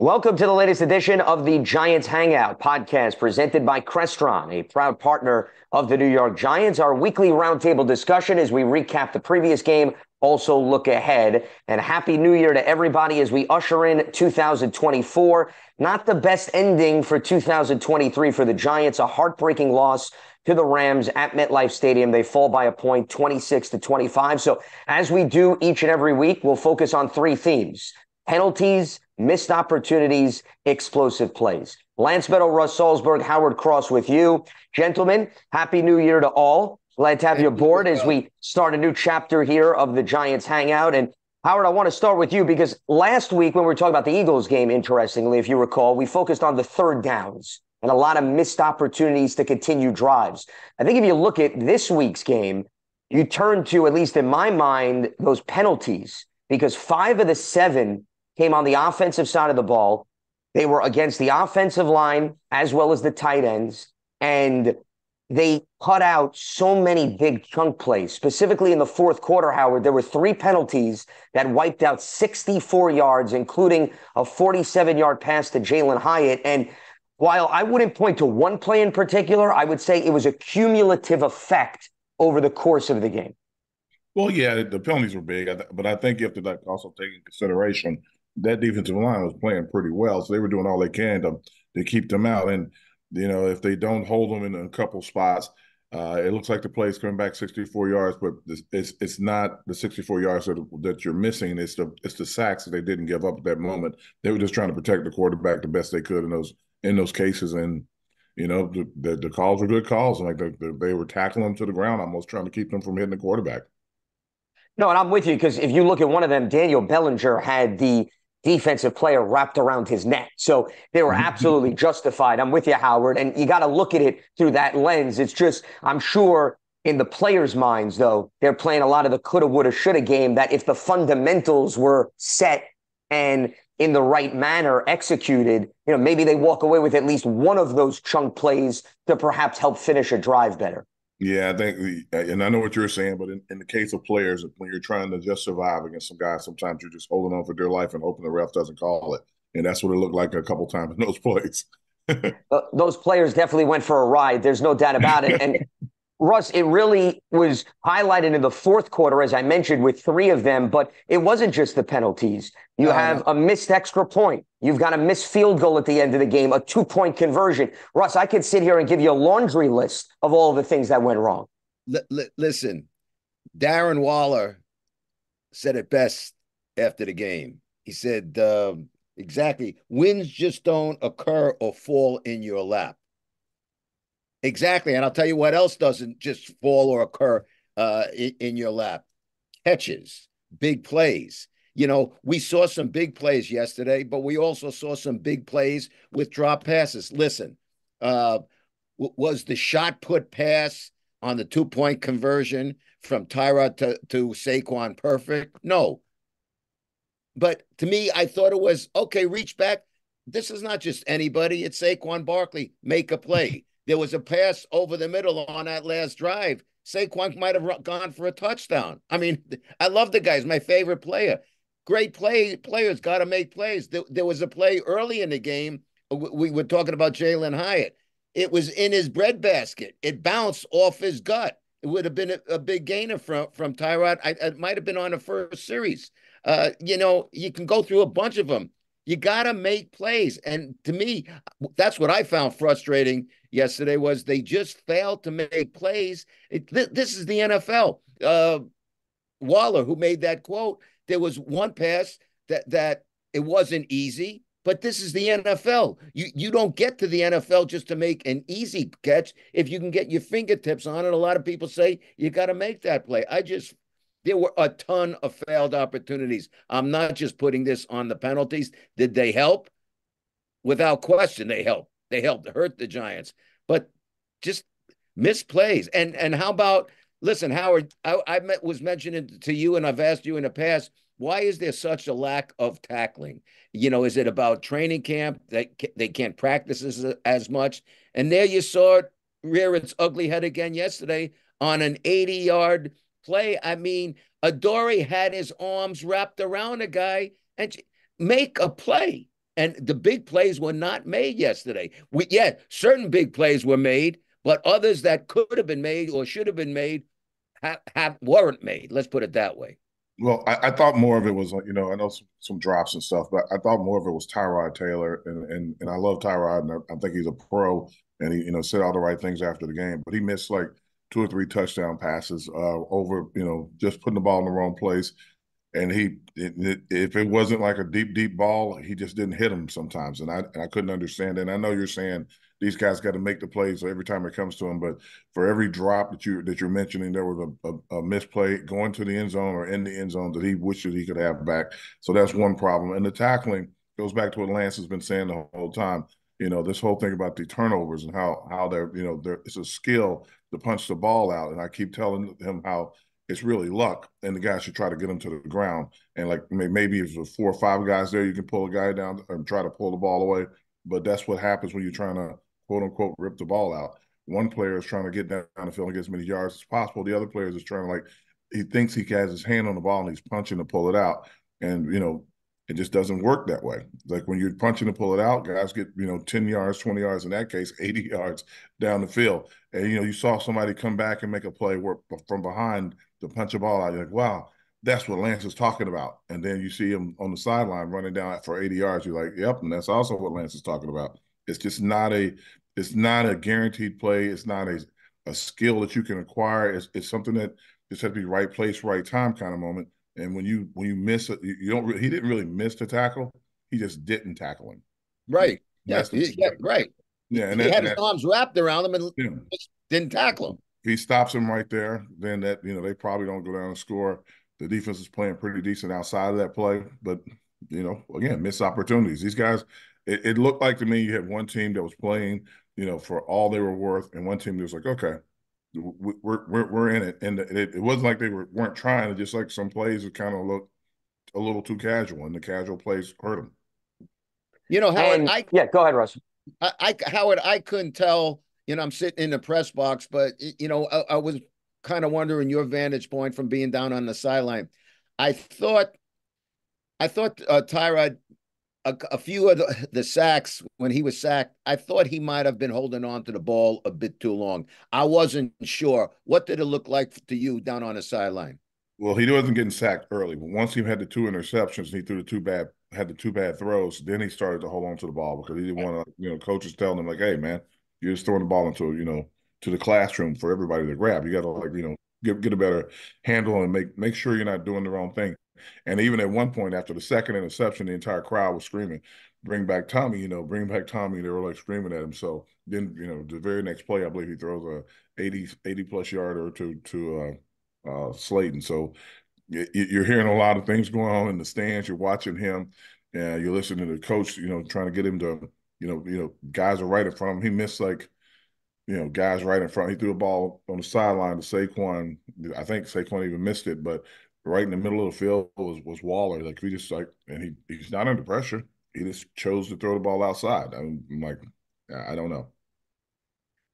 Welcome to the latest edition of the Giants Hangout podcast presented by Crestron, a proud partner of the New York Giants. Our weekly roundtable discussion as we recap the previous game, also look ahead. And happy new year to everybody as we usher in 2024. Not the best ending for 2023 for the Giants, a heartbreaking loss to the Rams at MetLife Stadium. They fall by a point, 26 to 25. So as we do each and every week, we'll focus on three themes penalties, missed opportunities, explosive plays. Lance Medow, Russ Salzberg, Howard Cross with you. Gentlemen, Happy New Year to all. Glad to have you aboard as we start a new chapter here of the Giants Hangout. And Howard, I want to start with you because last week when we were talking about the Eagles game, interestingly, if you recall, we focused on the third downs and a lot of missed opportunities to continue drives. I think if you look at this week's game, you turn to, at least in my mind, those penalties because five of the seven came on the offensive side of the ball. They were against the offensive line as well as the tight ends. And they cut out so many big chunk plays, specifically in the fourth quarter, Howard. There were three penalties that wiped out 64 yards, including a 47 yard pass to Jalin Hyatt. And while I wouldn't point to one play in particular, I would say it was a cumulative effect over the course of the game. Well, yeah, the penalties were big, but I think you have to also take in consideration that defensive line was playing pretty well, so they were doing all they can to to keep them out. And you know, if they don't hold them in a couple spots, uh, it looks like the play is coming back 64 yards, but it's it's not the 64 yards that, that you're missing. It's the it's the sacks that they didn't give up at that moment. They were just trying to protect the quarterback the best they could in those in those cases. And you know, the the, the calls were good calls, like the, the, they were tackling them to the ground, almost trying to keep them from hitting the quarterback. No, and I'm with you because if you look at one of them, Daniel Bellinger had the defensive player wrapped around his neck. So they were mm-hmm. absolutely justified. I'm with you, Howard. And you got to look at it through that lens. It's just, I'm sure in the players' minds, though, they're playing a lot of the coulda, woulda, shoulda game that if the fundamentals were set and in the right manner executed, you know, maybe they walk away with at least one of those chunk plays to perhaps help finish a drive better. Yeah, I think, and I know what you're saying, but in, in, the case of players, when you're trying to just survive against some guys, sometimes you're just holding on for dear life and hoping the ref doesn't call it. And that's what it looked like a couple times in those plays. uh, those players definitely went for a ride. There's no doubt about it. And Russ, it really was highlighted in the fourth quarter, as I mentioned, with three of them, but it wasn't just the penalties. You no, have a missed extra point. You've got a missed field goal at the end of the game, a two point conversion. Russ, I could sit here and give you a laundry list of all the things that went wrong. L- l- listen, Darren Waller said it best after the game. He said, uh, exactly, wins just don't occur or fall in your lap. Exactly. And I'll tell you what else doesn't just fall or occur uh, in, in your lap catches, big plays. You know, we saw some big plays yesterday, but we also saw some big plays with drop passes. Listen, uh, was the shot put pass on the two point conversion from Tyrod to, to Saquon perfect? No. But to me, I thought it was okay, reach back. This is not just anybody, it's Saquon Barkley. Make a play. There was a pass over the middle on that last drive. Saquon might have gone for a touchdown. I mean, I love the guy. He's my favorite player. Great play. Players got to make plays. There, there, was a play early in the game. We were talking about Jalin Hyatt. It was in his breadbasket. It bounced off his gut. It would have been a, a big gainer from from Tyrod. I, it might have been on the first series. Uh, you know, you can go through a bunch of them. You got to make plays. And to me, that's what I found frustrating yesterday was they just failed to make plays. It, th- this is the NFL. Uh, Waller, who made that quote, there was one pass that that it wasn't easy, but this is the NFL. You you don't get to the NFL just to make an easy catch. If you can get your fingertips on it, a lot of people say you got to make that play. I just there were a ton of failed opportunities. I'm not just putting this on the penalties. Did they help? Without question, they helped. They helped hurt the Giants, but just misplays. And and how about listen, Howard? I, I met, was mentioning to you, and I've asked you in the past. Why is there such a lack of tackling? You know, is it about training camp that they can't practice as, as much? And there you saw it rear its ugly head again yesterday on an 80 yard play. I mean, Adoree had his arms wrapped around a guy and make a play. And the big plays were not made yesterday. We, yeah, certain big plays were made, but others that could have been made or should have been made have, weren't made. Let's put it that way. Well, I, I, thought more of it was, you know, I know some, some, drops and stuff, but I thought more of it was Tyrod Taylor, and and and I love Tyrod, and I, I think he's a pro, and he, you know, said all the right things after the game, but he missed like two or three touchdown passes uh, over, you know, just putting the ball in the wrong place, and he, it, it, if it wasn't like a deep, deep ball, he just didn't hit them sometimes, and I and I couldn't understand it. And I know you're saying these guys got to make the plays every time it comes to them. But for every drop that you that you're mentioning, there was a, a, a misplay going to the end zone or in the end zone that he wishes he could have back. So that's one problem. And the tackling goes back to what Lance has been saying the whole time. You know, this whole thing about the turnovers and how how they're you know there it's a skill to punch the ball out. And I keep telling him how it's really luck, and the guy should try to get him to the ground. And like maybe if there's four or five guys there, you can pull a guy down and try to pull the ball away. But that's what happens when you're trying to quote unquote rip the ball out. One player is trying to get down the field and get as many yards as possible. The other player is trying to like he thinks he has his hand on the ball and he's punching to pull it out. And you know, it just doesn't work that way. Like when you're punching to pull it out, guys get, you know, 10 yards, 20 yards, in that case, 80 yards down the field. And, you know, you saw somebody come back and make a play work from behind to punch a ball out. You're like, wow, that's what Lance is talking about. And then you see him on the sideline running down for 80 yards. You're like, yep. And that's also what Lance is talking about. It's just not a it's not a guaranteed play. It's not a, a skill that you can acquire. It's, it's something that just has to be right place, right time kind of moment. And when you when you miss it, you don't. He didn't really miss the tackle. He just didn't tackle him. Right. Yes. Yeah, yeah, right. Yeah. And he that, had his arms wrapped around him and yeah. didn't tackle him. He stops him right there, then that you know they probably don't go down and score. The defense is playing pretty decent outside of that play, but you know, again, missed opportunities. These guys, it, it, looked like to me you had one team that was playing, you know, for all they were worth, and one team was like, okay, we're we're we're in it, and it, it wasn't like they were weren't trying. It just like some plays that kind of looked a little too casual, and the casual plays hurt them. You know, Howard, and, I yeah, go ahead, Russ. I, I Howard, I couldn't tell. You know, I'm sitting in the press box, but you know, I, I was kind of wondering your vantage point from being down on the sideline. I thought, I thought uh, Tyrod a, a, few of the, the sacks when he was sacked, I thought he might have been holding on to the ball a bit too long. I wasn't sure. What did it look like to you down on the sideline? Well, he wasn't getting sacked early. Once he had the two interceptions, he threw the two bad had the two bad throws. Then he started to hold on to the ball because he didn't want to. You know, coaches telling him like, "Hey, man, you're just throwing the ball into you know to the classroom for everybody to grab. You got to like you know get get a better handle and make make sure you're not doing the wrong thing." And even at one point after the second interception, the entire crowd was screaming, "Bring back Tommy!" You know, bring back Tommy. They were like screaming at him. So then, you know, the very next play, I believe he throws a 80, 80 plus yarder to to uh, uh, Slayton. So you're hearing a lot of things going on in the stands. You're watching him, and you're listening to the coach. You know, trying to get him to, you know, you know, guys are right in front of him. He missed like you know, guys right in front. He threw a ball on the sideline to Saquon. I think Saquon even missed it, but right in the middle of the field was was Waller. Like we just like, and he he's not under pressure. He just chose to throw the ball outside. I'm, I'm like, I don't know.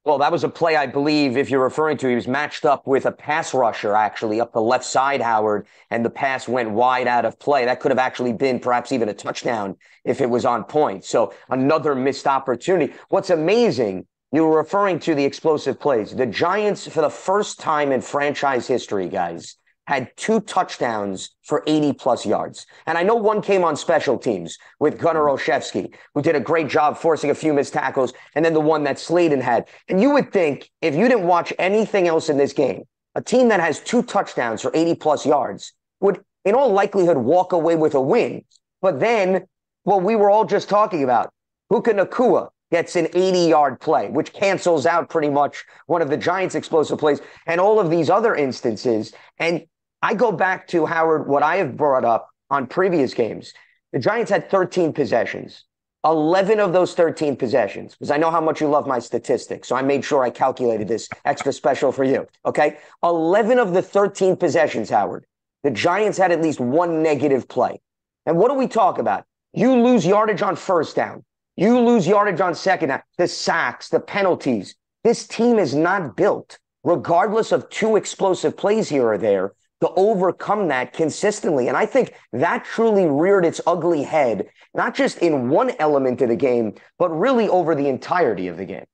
Well, that was a play, I believe, if you're referring to, he was matched up with a pass rusher, actually, up the left side, Howard, and the pass went wide out of play. That could have actually been perhaps even a touchdown if it was on point. So another missed opportunity. What's amazing, you were referring to the explosive plays. The Giants, for the first time in franchise history, guys, had two touchdowns for 80 plus yards. And I know one came on special teams with Gunner mm-hmm. Olszewski, who did a great job forcing a few missed tackles, and then the one that Slayton had. And you would think if you didn't watch anything else in this game, a team that has two touchdowns for 80 plus yards would, in all likelihood, walk away with a win. But then, what we were all just talking about, Puka Nacua gets an 80 yard play, which cancels out pretty much one of the Giants' explosive plays and all of these other instances. And I go back to Howard, what I have brought up on previous games. The Giants had 13 possessions. 11 of those 13 possessions, because I know how much you love my statistics. So I made sure I calculated this extra special for you. Okay. 11 of the 13 possessions, Howard, the Giants had at least one negative play. And what do we talk about? You lose yardage on first down. You lose yardage on second down. The sacks, the penalties. This team is not built, regardless of two explosive plays here or there, to overcome that consistently. And I think that truly reared its ugly head not just in one element of the game, but really over the entirety of the game.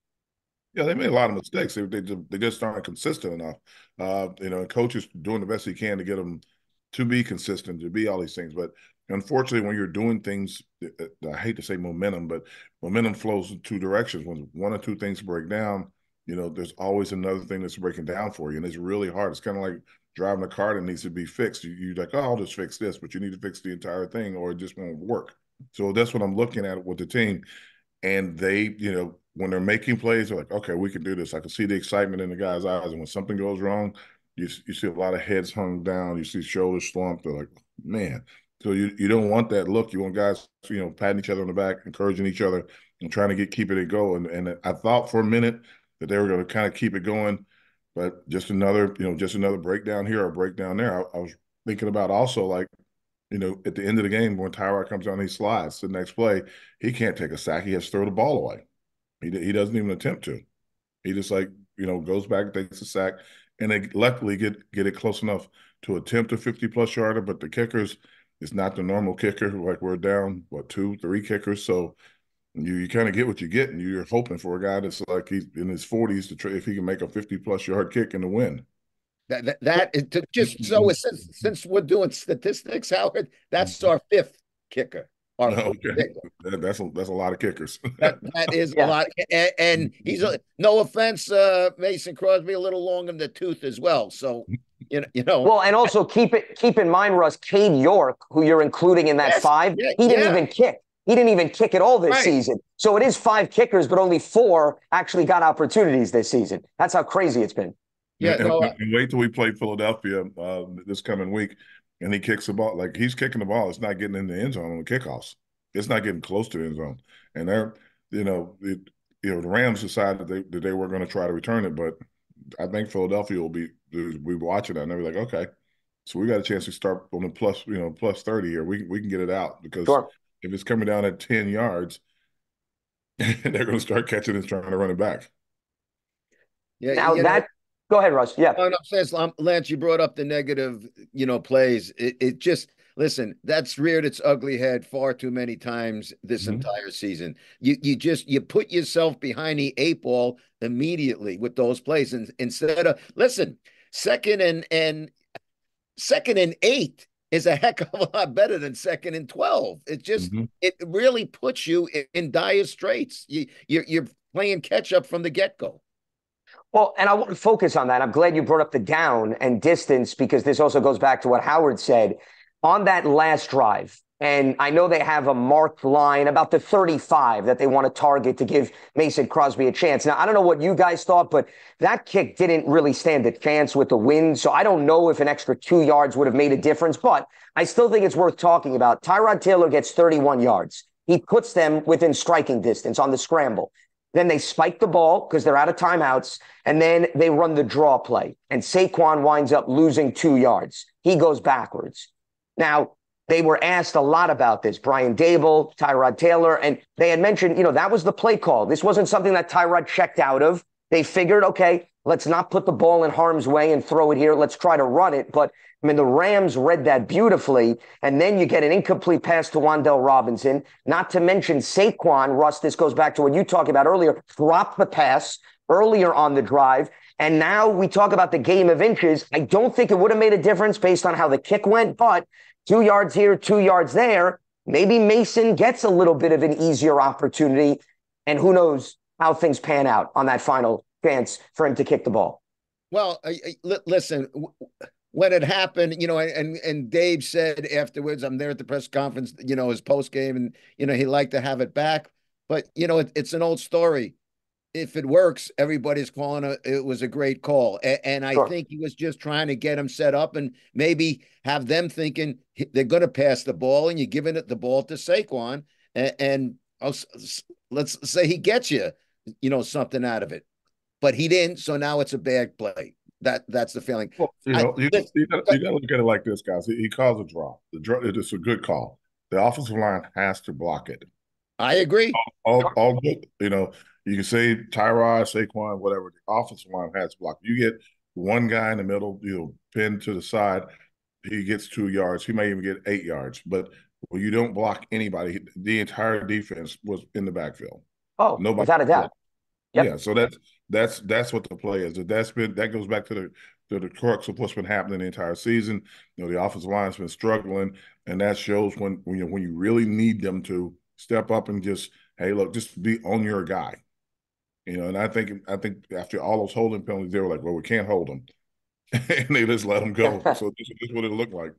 Yeah, they made a lot of mistakes. They they just, they just aren't consistent enough. Uh, you know, coaches doing the best he can to get them to be consistent, to be all these things. But unfortunately, when you're doing things, uh, uh, I hate to say momentum, but momentum flows in two directions. When one or two things break down, you know, there's always another thing that's breaking down for you, and it's really hard. It's kind of like driving a car that needs to be fixed. You, you're like, oh, I'll just fix this, but you need to fix the entire thing, or it just won't work. So that's what I'm looking at with the team, and they, you know, when they're making plays, they're like, okay, we can do this. I can see the excitement in the guys' eyes. And when something goes wrong, you you see a lot of heads hung down. You see shoulders slumped. They're like, man. So you you don't want that look. You want guys, you know, patting each other on the back, encouraging each other, and trying to get keep it going. And, and I thought for a minute that they were going to kind of keep it going, but just another, you know, just another breakdown here or breakdown there. I, I was thinking about also like you know, at the end of the game, when Tyrod comes down, he slides. The next play, he can't take a sack. He has to throw the ball away. He he doesn't even attempt to. He just like you know goes back, takes a sack, and they luckily get get it close enough to attempt a fifty plus yarder. But the kickers, it's not the normal kicker. Like we're down what two, three kickers, so you you kind of get what you get, and you're hoping for a guy that's like he's in his forties to try if he can make a fifty plus yard kick in the win. That that, that just so since since we're doing statistics, Howard, that's mm-hmm. our fifth kicker. okay. That, that's a, that's a lot of kickers. that, that is yeah. a lot, and, and he's a, no offense, uh, Mason Crosby, a little long in the tooth as well. So you know, you know. Well, and also keep it keep in mind, Russ, Cade York, who you're including in that yes, five, yeah, he didn't yeah. even kick. He didn't even kick at all this right. season. So it is five kickers, but only four actually got opportunities this season. That's how crazy it's been. Yeah, and, no, and wait till we play Philadelphia uh, this coming week and he kicks the ball like he's kicking the ball. It's not getting in the end zone on the kickoffs. It's not getting close to the end zone. And they're, you know, it, you know, the Rams decided that they that they were going to try to return it, but I think Philadelphia will be we watching that and they'll be like, okay, so we got a chance to start on the plus, you know, plus thirty here. We we can get it out because sure. If it's coming down at ten yards, they're going to start catching and trying to run it back. Yeah, now that Go ahead, Russ. Yeah. No, no, says Lance, you brought up the negative, you know, plays. It, it just listen, that's reared its ugly head far too many times this mm-hmm. entire season. You you just you put yourself behind the eight ball immediately with those plays, and instead of listen, second and and second and eight is a heck of a lot better than second and 12. It just, mm-hmm. it really puts you in, in dire straits. You, you're, you're playing catch up from the get go. Well, and I want to focus on that. I'm glad you brought up the down and distance because this also goes back to what Howard said on that last drive. And I know they have a marked line about the 35 that they want to target to give Mason Crosby a chance. Now, I don't know what you guys thought, but that kick didn't really stand a chance with the wind. So I don't know if an extra two yards would have made a difference, but I still think it's worth talking about. Tyrod Taylor gets 31 yards. He puts them within striking distance on the scramble. Then they spike the ball because they're out of timeouts, and then they run the draw play. And Saquon winds up losing two yards. He goes backwards. Now, they were asked a lot about this. Brian Daboll, Tyrod Taylor, and they had mentioned, you know, that was the play call. This wasn't something that Tyrod checked out of. They figured, okay, let's not put the ball in harm's way and throw it here. Let's try to run it. But I mean, the Rams read that beautifully. And then you get an incomplete pass to Wan'Dale Robinson, not to mention Saquon. Russ, this goes back to what you talked about earlier, dropped the pass earlier on the drive. And now we talk about the game of inches. I don't think it would have made a difference based on how the kick went, but two yards here, two yards there. Maybe Mason gets a little bit of an easier opportunity. And who knows how things pan out on that final chance for him to kick the ball. Well, I, I, listen, when it happened, you know, and and Dave said afterwards, I'm there at the press conference, you know, his post game, and you know, he liked to have it back. But you know, it, it's an old story. If it works, everybody's calling it. It was a great call, and, and I sure. think he was just trying to get them set up, and maybe have them thinking they're going to pass the ball, and you're giving it the ball to Saquon, and, and let's say he gets you, you know, something out of it, but he didn't. So now it's a bad play. That that's the feeling. Well, you know, I, you, you, you got to look at it like this, guys. He, he calls a draw. The draw it's a good call. The offensive line has to block it. I agree. All, all, all good. You know, you can say Tyrod, Saquon, whatever. The offensive line has blocked. You get one guy in the middle, you know, pinned to the side. He gets two yards. He may even get eight yards. But where you don't block anybody. The entire defense was in the backfield. Oh, Nobody without a doubt. Yep. Yeah, so that's that's that's what the play is. That's been that goes back to the to the crux of what's been happening the entire season. You know, the offensive line's been struggling, and that shows when when you when you really need them to step up and just hey, look, just be on your guy. You know, and I think I think after all those holding penalties, they were like, well, we can't hold them, and they just let them go. so this, this is what it looked like.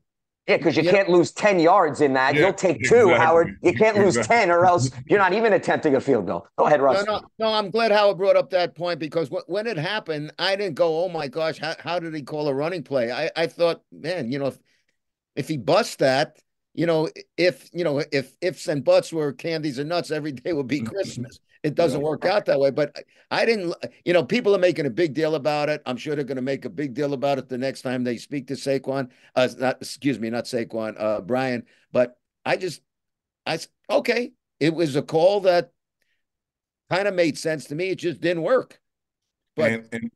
Yeah, because you yeah. can't lose 10 yards in that. Yeah, You'll take two, exactly. Howard. You can't lose exactly. 10 or else you're not even attempting a field goal. Go ahead, Russ. No, no, no, I'm glad Howard brought up that point because when it happened, I didn't go, oh my gosh, how, how did he call a running play? I, I thought, man, you know, if, if he busts that, you know, if, you know, if ifs and buts were candies and nuts, every day would be Christmas it doesn't work out that way. But I didn't, you know, people are making a big deal about it. I'm sure they're going to make a big deal about it the next time they speak to Saquon. Uh, not, excuse me, not Saquon, uh, Brian. But I just, I okay, it was a call that kind of made sense to me. It just didn't work. But and and,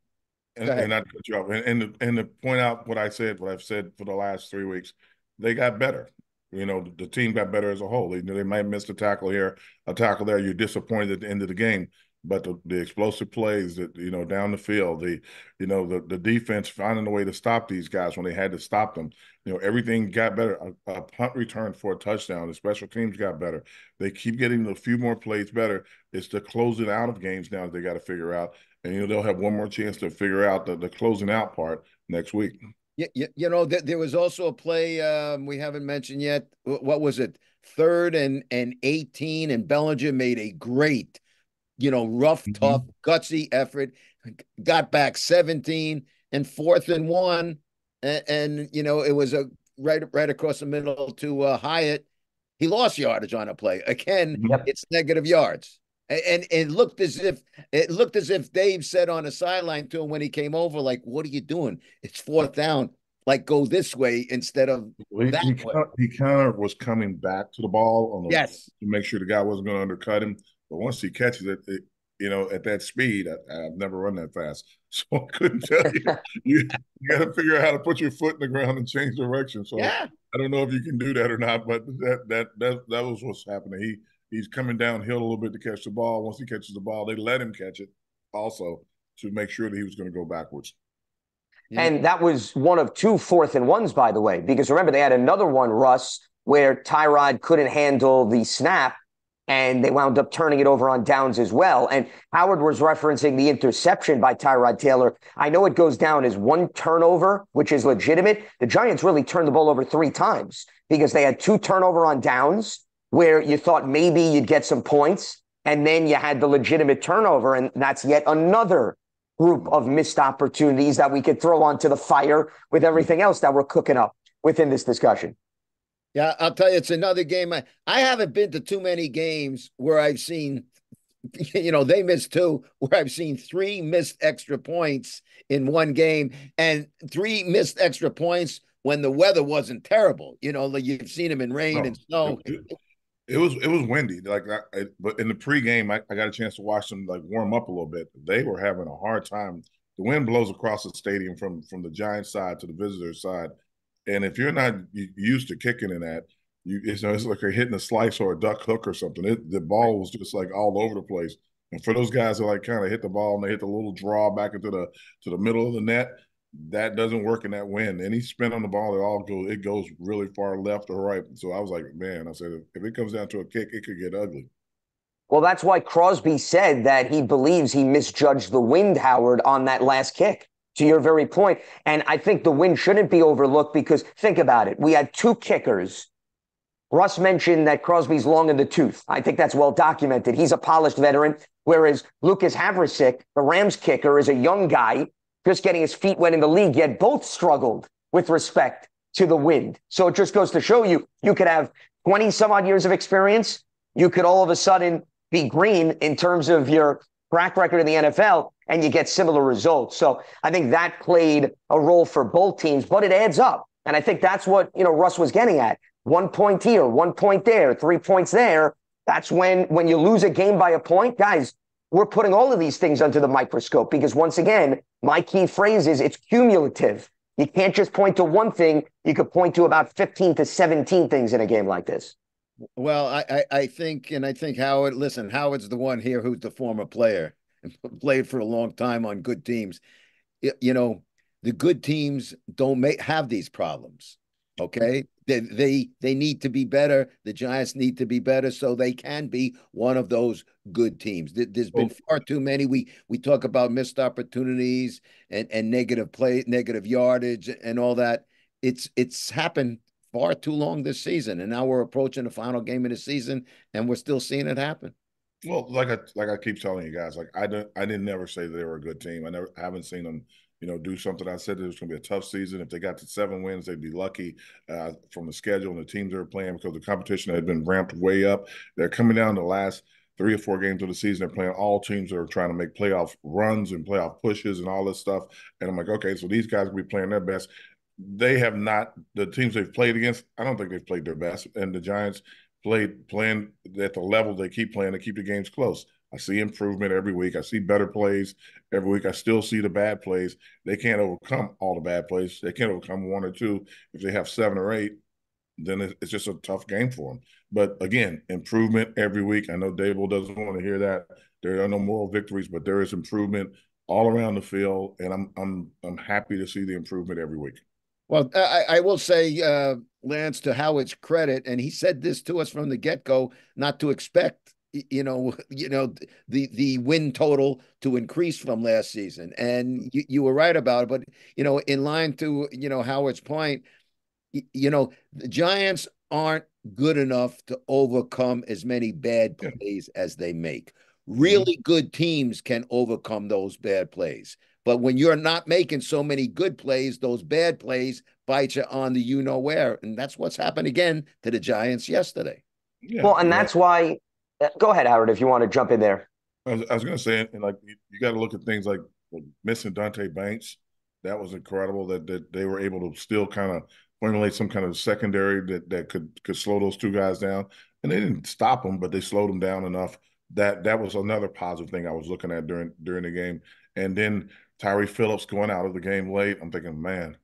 and, and not to cut you off, and, and and to point out what I said, what I've said for the last three weeks, they got better. You know, the, the team got better as a whole. They, they might miss a tackle here, a tackle there. You're disappointed at the end of the game, but the, the explosive plays that you know down the field, the you know the the defense finding a way to stop these guys when they had to stop them. You know, everything got better. A, a punt return for a touchdown. The special teams got better. They keep getting a few more plays better. It's the closing out of games now that they got to figure out, and you know they'll have one more chance to figure out the, the closing out part next week. You, you know, th- there was also a play um, we haven't mentioned yet. What was it? Third and and 18, and Bellinger made a great, you know, rough, mm-hmm. tough, gutsy effort. Got back 17 and fourth and one, and, and you know it was a right right across the middle to uh, Hyatt. He lost yardage on a play. Again, yep. it's negative yards. And, it looked as if it looked as if Dave said on the sideline to him when he came over, like, "What are you doing? It's fourth down. Like, go this way instead of well, he, that he, way." He kind of was coming back to the ball on the, yes to make sure the guy wasn't going to undercut him. But once he catches it, it you know, at that speed, I, have never run that fast, so I couldn't tell you. you, you got to figure out how to put your foot in the ground and change direction. So yeah. I don't know if you can do that or not, but that that that that was what's happening. He he's coming downhill a little bit to catch the ball. Once he catches the ball, they let him catch it also to make sure that he was going to go backwards. Yeah. And that was one of two fourth and ones, by the way, because remember they had another one, Russ, where Tyrod couldn't handle the snap and they wound up turning it over on downs as well. And Howard was referencing the interception by Tyrod Taylor. I know it goes down as one turnover, which is legitimate. The Giants really turned the ball over three times because they had two turnover on downs where you thought maybe you'd get some points, and then you had the legitimate turnover, and that's yet another group of missed opportunities that we could throw onto the fire with everything else that we're cooking up within this discussion. Yeah, I'll tell you, it's another game. I, I haven't been to too many games where I've seen, you know, they missed two, where I've seen three missed extra points in one game and three missed extra points when the weather wasn't terrible. You know, like you've seen them in rain oh, and snow. It was it was windy, like, I, but in the pregame, I, I got a chance to watch them like warm up a little bit. They were having a hard time. The wind blows across the stadium from from the Giants side to the visitor side, and if you're not used to kicking in that, you it's, it's like you're hitting a slice or a duck hook or something. It, the ball was just like all over the place. And for those guys that like kind of hit the ball and they hit the little draw back into the to the middle of the net, that doesn't work in that wind. Any spin on the ball, it all goes it goes really far left or right. So I was like, man, I said if it comes down to a kick, it could get ugly. Well, that's why Crosby said that he believes he misjudged the wind, Howard, on that last kick. To your very point, and I think the wind shouldn't be overlooked because think about it. We had two kickers. Russ mentioned that Crosby's long in the tooth. I think that's well documented. He's a polished veteran, whereas Lucas Havrisik, the Rams kicker, is a young guy just getting his feet wet in the league, yet both struggled with respect to the wind. So it just goes to show you, you could have 20 some odd years of experience. You could all of a sudden be green in terms of your track record in the NFL and you get similar results. So I think that played a role for both teams, but it adds up. And I think that's what, you know, Russ was getting at. One point here, one point there, three points there. That's when, when you lose a game by a point, guys, we're putting all of these things under the microscope because once again, my key phrase is it's cumulative. You can't just point to one thing. You could point to about 15 to 17 things in a game like this. Well, I, I, I think, and I think Howard, listen, Howard's the one here who's the former player and played for a long time on good teams. You know, the good teams don't make have these problems. Okay. They, they they need to be better. The Giants need to be better so they can be one of those good teams. There's been oh. far too many. We we talk about missed opportunities and, and negative play, negative yardage, and all that. It's it's happened far too long this season, and now we're approaching the final game of the season, and we're still seeing it happen. Well, like I like I keep telling you guys, like I don't I didn't never say they were a good team. I never I haven't seen them you know, do something. I said it was going to be a tough season. If they got to seven wins, they'd be lucky uh, from the schedule and the teams they were playing because the competition had been ramped way up. They're coming down the last three or four games of the season. They're playing all teams that are trying to make playoff runs and playoff pushes and all this stuff. And I'm like, okay, so these guys will be playing their best. They have not the teams they've played against. I don't think they've played their best. And the Giants played playing at the level they keep playing to keep the games close. I see improvement every week. I see better plays every week. I still see the bad plays. They can't overcome all the bad plays. They can't overcome one or two. If they have seven or eight, then it's just a tough game for them. But again, improvement every week. I know Daboll doesn't want to hear that. There are no moral victories, but there is improvement all around the field, and I'm I'm I'm happy to see the improvement every week. Well, I, I will say, uh, Lance, to Howard's credit, and he said this to us from the get go, not to expect you know, you know the the win total to increase from last season, and you, you were right about it. But you know, in line to you know Howard's point, you know the Giants aren't good enough to overcome as many bad plays as they make. Mm-hmm. Really good teams can overcome those bad plays. But when you're not making so many good plays, those bad plays bite you on the you know where. And that's what's happened again to the Giants yesterday. Yeah, well, and that's why Uh, go ahead, Howard, if you want to jump in there. I was, was going to say, and like you, you got to look at things like missing Deonte Banks. That was incredible that that they were able to still kind of formulate some kind of secondary that that could could slow those two guys down. And they didn't stop them, but they slowed them down enough. That that was another positive thing I was looking at during during the game. And then Tyree Phillips going out of the game late. I'm thinking, man,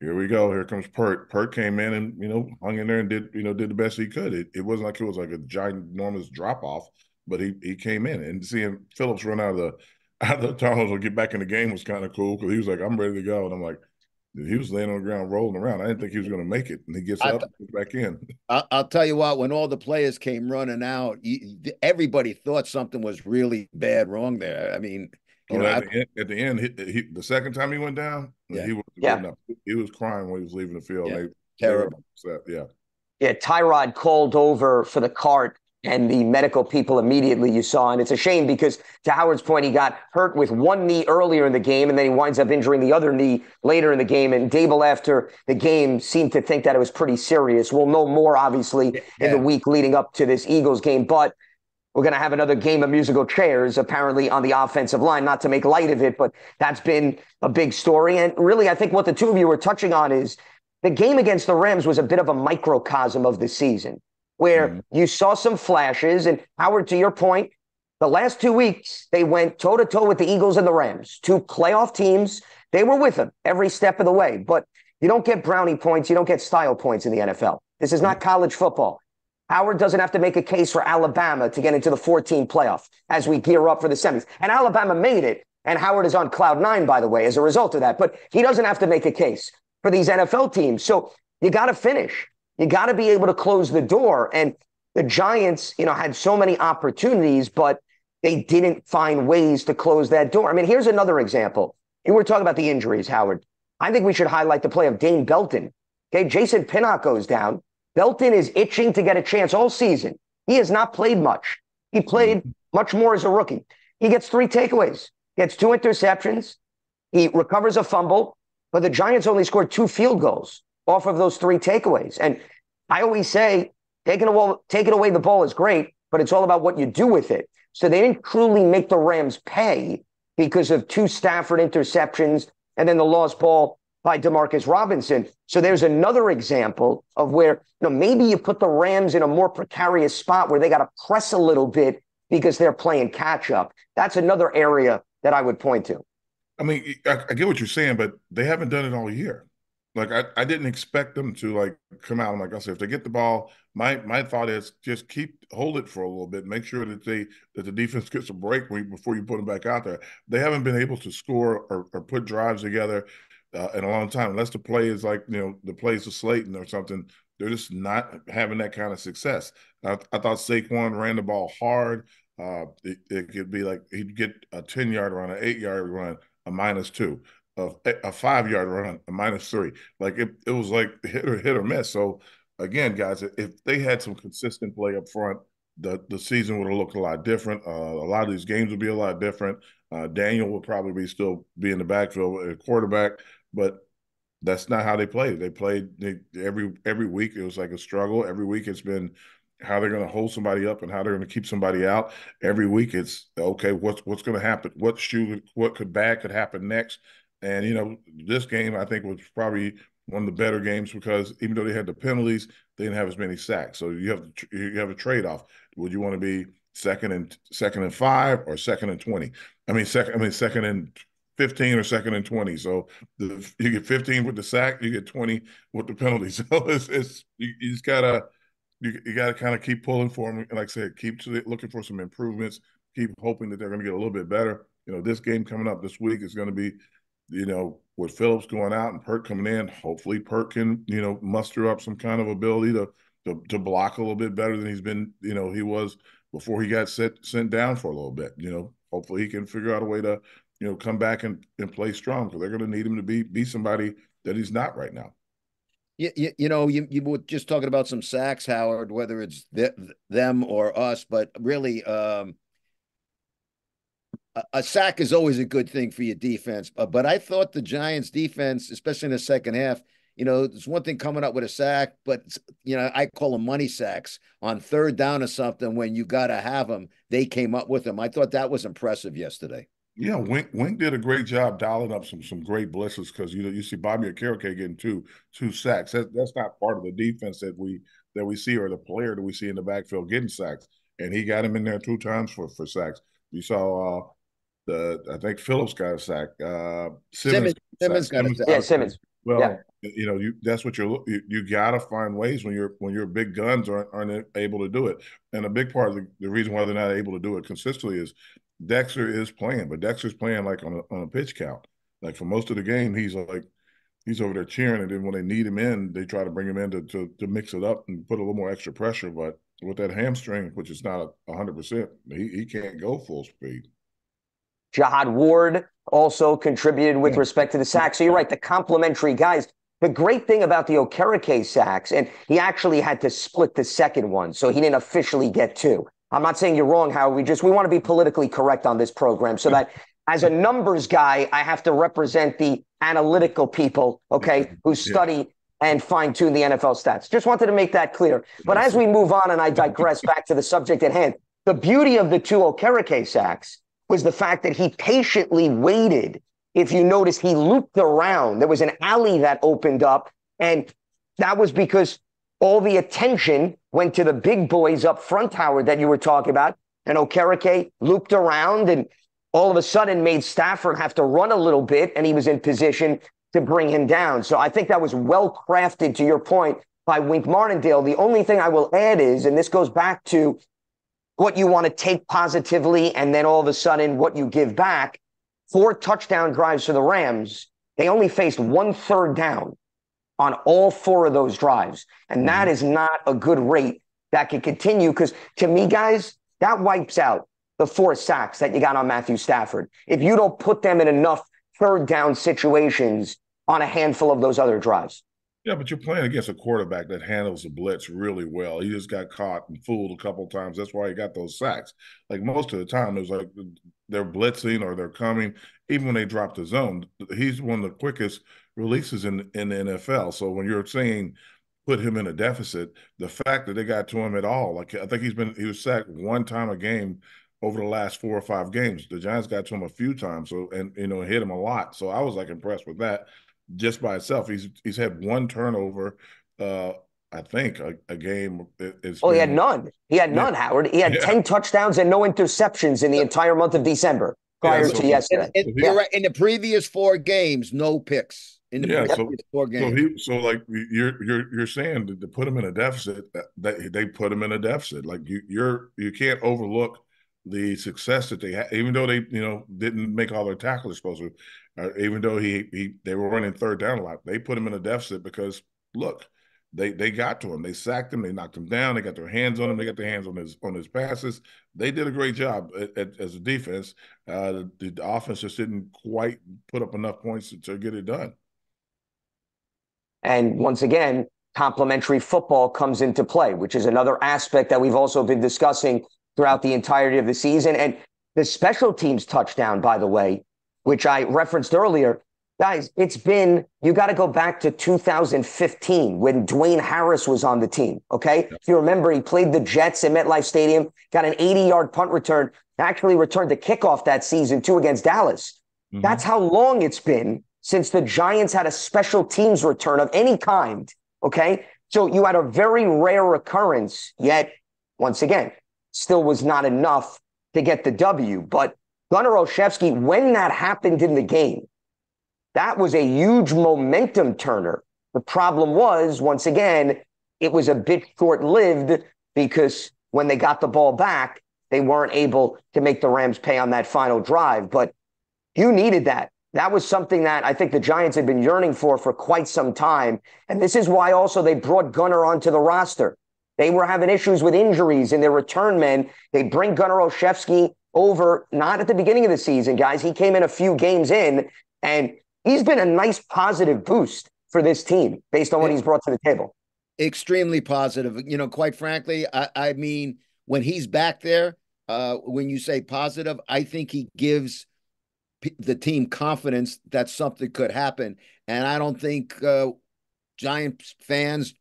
here we go. Here comes Peart. Peart came in and you know hung in there and did you know did the best he could. It, it wasn't like it was like a giant enormous drop off, but he he came in and seeing Phillips run out of the out of the tunnels or get back in the game was kind of cool because he was like, I'm ready to go, and I'm like. He was laying on the ground, rolling around. I didn't think he was going to make it, and he gets up, th- back in. I'll, tell you what. When all the players came running out, everybody thought something was really bad wrong there. I mean, you know, at, the end, at, the end, he, he, the second time he went down, yeah. he was yeah. he was crying when he was leaving the field. Yeah. They, Terrible. They yeah. Yeah, Tyrod called over for the cart and the medical people immediately you saw. And it's a shame because to Howard's point, he got hurt with one knee earlier in the game, and then he winds up injuring the other knee later in the game. And Daboll after the game, seemed to think that it was pretty serious. We'll know more, obviously, yeah. in the week leading up to this Eagles game. But we're going to have another game of musical chairs, apparently, on the offensive line, not to make light of it, but that's been a big story. And really, I think what the two of you were touching on is the game against the Rams was a bit of a microcosm of the season where mm-hmm. you saw some flashes. And Howard, to your point, the last two weeks, they went toe to toe with the Eagles and the Rams, two playoff teams. They were with them every step of the way. But you don't get brownie points, you don't get style points in the NFL. This is not mm-hmm. college football. Howard doesn't have to make a case for Alabama to get into the 14 playoff as we gear up for the semis. And Alabama made it. And Howard is on cloud nine, by the way, as a result of that. But he doesn't have to make a case for these NFL teams. So you got to finish. You got to be able to close the door. And the Giants, you know, had so many opportunities, but they didn't find ways to close that door. I mean, here's another example. You were talking about the injuries, Howard. I think we should highlight the play of Dane Belton. Okay, Jason Pinnock goes down. Belton is itching to get a chance all season. He has not played much. He played mm-hmm. much more as a rookie. He gets three takeaways, gets two interceptions. He recovers a fumble, but the Giants only scored two field goals off of those three takeaways. And I always say, taking away, taking away the ball is great, but it's all about what you do with it. So they didn't truly make the Rams pay because of two Stafford interceptions and then the lost ball by Demarcus Robinson. So there's another example of where you know maybe you put the Rams in a more precarious spot where they got to press a little bit because they're playing catch up. That's another area that I would point to. I mean, I, I, get what you're saying, but they haven't done it all year. like I, I didn't expect them to like come out. I'm like I said, if they get the ball, my my thought is just keep hold it for a little bit, make sure that they that the defense gets a break before you put them back out there. They haven't been able to score or, or put drives together uh, in a long time, unless the play is like you know the plays of Slayton or something. They're just not having that kind of success. I, I thought Saquon ran the ball hard. Uh, it, it could be like he'd get a ten yard run, an eight yard run, a minus two a, a five yard run, a minus three. Like it, it was like hit or hit or miss. So again, guys, if they had some consistent play up front, the the season would have looked a lot different. Uh, a lot of these games would be a lot different. Uh, Daniel would probably be still be in the backfield at quarterback, but that's not how they played. They played they, every every week. It was like a struggle. Every week it's been how they're going to hold somebody up and how they're going to keep somebody out. Every week it's okay. What's what's going to happen? What shoe? What could bad could happen next? And you know, this game I think was probably one of the better games because even though they had the penalties, they didn't have as many sacks. So you have to, you have a trade off. Would you want to be second and second and five or second and twenty? I mean second. I mean second and 15 or second and 20. So the, you get 15 with the sack, you get 20 with the penalty. So it's, it's you, you just gotta you, you gotta kind of keep pulling for them. Like I said, keep looking for some improvements. Keep hoping that they're going to get a little bit better. You know, this game coming up this week is going to be you know, with Phillips going out and Peart coming in, hopefully Peart can, you know, muster up some kind of ability to to, to block a little bit better than he's been, you know, he was before he got set sent down for a little bit. You know, hopefully he can figure out a way to, you know, come back and, and play strong because they're going to need him to be be somebody that he's not right now. You, you, you, know, you, you were just talking about some sacks, Howard, whether it's th- them or us, but really, um, a sack is always a good thing for your defense. But, but I thought the Giants defense, especially in the second half, you know, it's one thing coming up with a sack, but you know, I call them money sacks on third down or something. When you got to have them, they came up with them. I thought that was impressive yesterday. Yeah, Wink Wink did a great job dialing up some some great blitzes because you know you see Bobby Okereke getting two two sacks. That, that's not part of the defense that we that we see or the player that we see in the backfield getting sacks, and he got him in there two times for for sacks. You saw uh, the I think Phillips got a sack. Uh, Simmons, Simmons, got a sack. Yeah, Simmons. Well, yeah. you know, you that's what you're you, you got to find ways when you're when your big guns aren't aren't able to do it. And a big part of the, the reason why they're not able to do it consistently is Dexter is playing, but Dexter's playing like on a, on a pitch count. Like for most of the game, he's like he's over there cheering, and then when they need him in, they try to bring him in to to, to mix it up and put a little more extra pressure. But with that hamstring, which is not hundred percent, he he can't go full speed. Jihad Ward also contributed with respect to the sacks. So you're right, the complimentary guys. The great thing about the Okereke sacks, and he actually had to split the second one, so he didn't officially get two. I'm not saying you're wrong, Howard. We just we want to be politically correct on this program, so that as a numbers guy, I have to represent the analytical people, okay, mm-hmm. who study yeah. and fine tune the NFL stats. Just wanted to make that clear. But as we move on, and I digress back to the subject at hand, the beauty of the two Okereke sacks was the fact that he patiently waited. If you notice, he looped around. There was an alley that opened up, and that was because all the attention went to the big boys up front, Howard, that you were talking about. And Okereke looped around and all of a sudden made Stafford have to run a little bit, and he was in position to bring him down. So I think that was well crafted, to your point, by Wink Martindale. The only thing I will add is, and this goes back to what you want to take positively and then all of a sudden what you give back. Four touchdown drives for the Rams. They only faced one third down on all four of those drives. And that mm-hmm. is not a good rate that can continue because to me, guys, that wipes out the four sacks that you got on Matthew Stafford. If you don't put them in enough third down situations on a handful of those other drives. Yeah, but you're playing against a quarterback that handles the blitz really well. He just got caught and fooled a couple times. That's why he got those sacks. Like most of the time, it was like uh, they're blitzing or they're coming. Even when they drop the zone, he's one of the quickest releases in in the NFL. So when you're saying put him in a deficit, the fact that they got to him at all, like I think he's been he was sacked one time a game over the last four or five games. The Giants got to him a few times, so and you know hit him a lot. So I was like impressed with that just by itself. He's he's had one turnover. Uh, I think a, a game. Is oh, been, he had none. He had none. Yeah. Howard. He had yeah. ten touchdowns and no interceptions in the entire month of December prior yeah, so, to yesterday. And, and, right. In the previous four games, no picks. in the Yeah, so- previous four So games. he, so like you're you're you're saying that to put him in a deficit, that, that they put him in a deficit. Like you you're you can't overlook the success that they had, even though they you know didn't make all their tackles supposed to, uh, even though he he they were running third down a lot. They put him in a deficit because look, they they got to him, they sacked him, they knocked him down, they got their hands on him, they got their hands on his on his passes. They did a great job at, at, as a defense. Uh, the, the offense just didn't quite put up enough points to, to get it done. And once again, complementary football comes into play, which is another aspect that we've also been discussing throughout the entirety of the season. And the special teams touchdown, by the way, which I referenced earlier, guys, it's been, you got to go back to 2015 when Dwayne Harris was on the team. Okay. If you remember, he played the Jets at MetLife Stadium, got an 80 yard punt return, actually returned the kickoff that season too against Dallas. Mhm. That's how long it's been since the Giants had a special teams return of any kind. Okay. So you had a very rare occurrence, yet once again, still was not enough to get the W. But Gunner Olszewski, when that happened in the game, that was a huge momentum turner. The problem was, once again, it was a bit short lived because when they got the ball back, they weren't able to make the Rams pay on that final drive. But you needed that. That was something that I think the Giants had been yearning for for quite some time. And this is why also they brought Gunner onto the roster. They were having issues with injuries in their return men. They bring Gunner Olszewski over, not at the beginning of the season, guys. He came in a few games in, and he's been a nice positive boost for this team based on what he's brought to the table. extremely positive. You know, quite frankly, I, I mean, when he's back there, uh, when you say positive, I think he gives p- the team confidence that something could happen. And I don't think uh, Giants fans,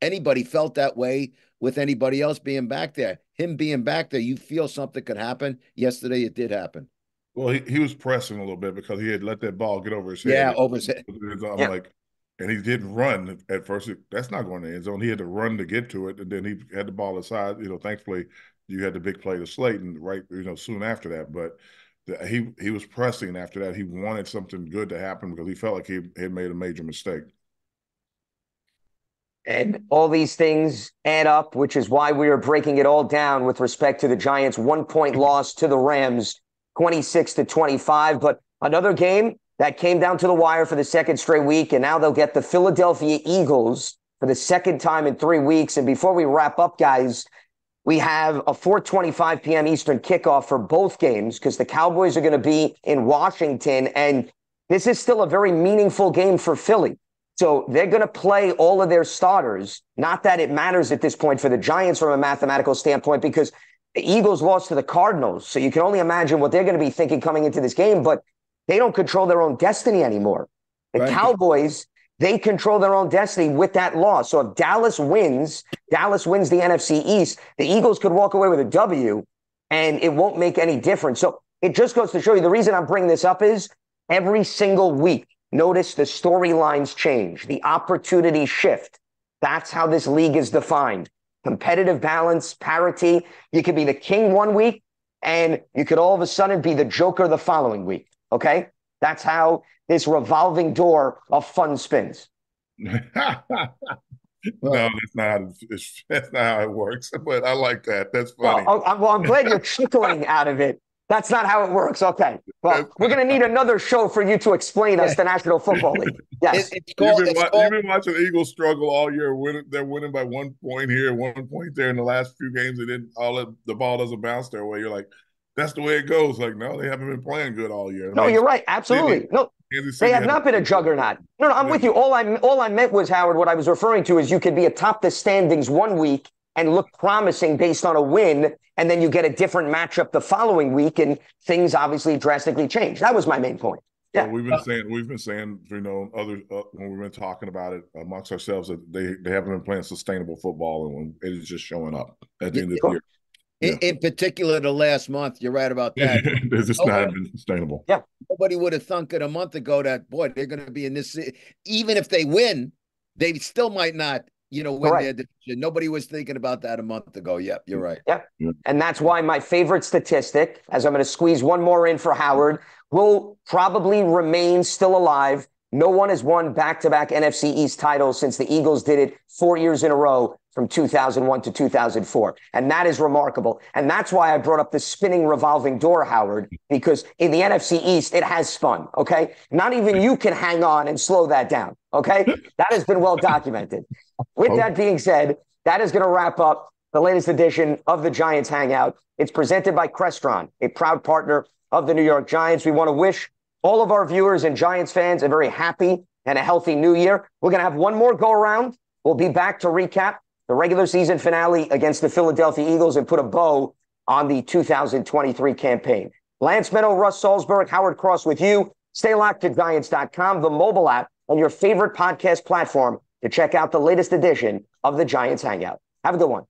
anybody felt that way with anybody else being back there. Him being back there, you feel something could happen. Yesterday, it did happen. Well, he, he was pressing a little bit because he had let that ball get over his head. Yeah, over his head. I'm Yeah. like, and he didn't run at first. That's not going to end zone. He had to run to get to it, and then he had the ball aside. You know, thankfully, you had the big play to Slayton right. You know, soon after that, but the, he he was pressing after that. He wanted something good to happen because he felt like he had made a major mistake. And all these things add up, which is why we are breaking it all down with respect to the Giants' one point mm-hmm. loss to the Rams, 26 to 25. But another game that came down to the wire for the second straight week. And now they'll get the Philadelphia Eagles for the second time in three weeks. And before we wrap up, guys, we have a 4:25 p.m. Eastern kickoff for both games because the Cowboys are going to be in Washington, and this is still a very meaningful game for Philly. So they're going to play all of their starters. Not that it matters at this point for the Giants from a mathematical standpoint, because the Eagles lost to the Cardinals. So you can only imagine what they're going to be thinking coming into this game, but they don't control their own destiny anymore. The Right. Cowboys, they control their own destiny with that loss. So if Dallas wins, Dallas wins the NFC East, the Eagles could walk away with a W and it won't make any difference. So it just goes to show you the reason I'm bringing this up is every single week, notice the storylines change, the opportunities shift. That's how this league is defined. Competitive balance, parity. You could be the king one week and you could all of a sudden be the joker the following week. Okay. That's how this revolving door of fun spins. no, that's not how it's, that's not how it works. But I like that. That's funny. Well, I'm, well, I'm glad you're chuckling out of it. That's not how it works. Okay. Well, we're going to need another show for you to explain us the National Football League. Yes. It- it's You've called, been, it's wa- called- you've been watching the Eagles struggle all year. Winning, they're winning by one point here, one point there. In the last few games, And didn't. All of, the ball doesn't bounce their way. You're like, that's the way it goes. Like, no, they haven't been playing good all year. No, Like, you're right. Absolutely. No, they have not been a juggernaut. No, no, I'm with you. All I all I meant was Howard. What I was referring to is you could be atop the standings one week and look promising based on a win, and then you get a different matchup the following week, and things obviously drastically change. That was my main point. So Yeah. we've been saying we've been saying you know other uh, when we've been talking about it amongst ourselves that they they haven't been playing sustainable football and when it is just showing up at the end of the year. in, in particular, the last month, you're right about that. it's just Oh, not been sustainable. Yeah, nobody would have thunk it a month ago that boy they're going to be in this. Even if they win, they still might not. You know, win Correct. their division. Nobody was thinking about that a month ago. Yep, you're right. Yep. Mm. And that's why my favorite statistic, as I'm going to squeeze one more in for Howard, will probably remain still alive No one has won back to back NFC East titles since the Eagles did it four years in a row from 2001 to 2004. And that is remarkable. And that's why I brought up the spinning revolving door, Howard, because in the NFC East, it has spun. Okay. Not even you can hang on and slow that down. Okay. That has been well documented. With that being said, that is going to wrap up the latest edition of the Giants Hangout. It's presented by Crestron, a proud partner of the New York Giants. We want to wish all of our viewers and Giants fans a very happy and a healthy new year. We're going to have one more go around. We'll be back to recap the regular season finale against the Philadelphia Eagles and put a bow on the 2023 campaign. Lance Medow, Russ Salzberg, Howard Cross with you. Stay locked to Giants.com, the mobile app, and your favorite podcast platform to check out the latest edition of the Giants Hangout. Have a good one.